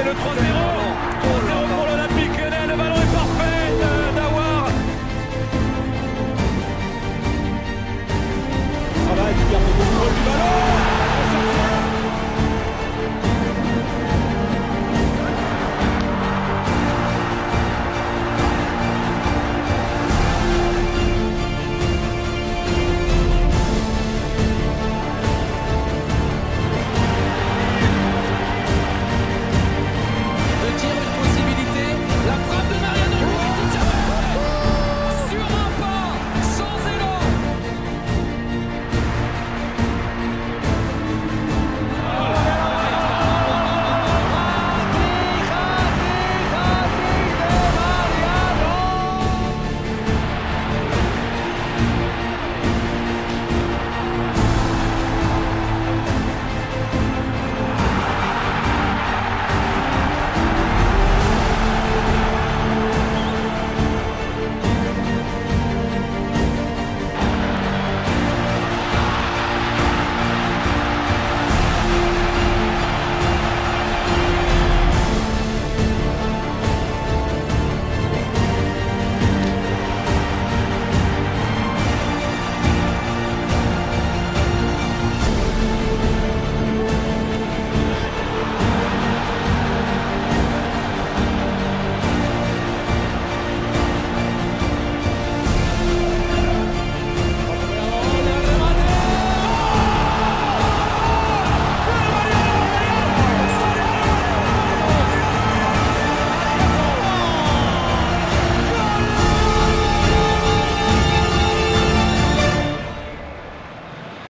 Et le 3-0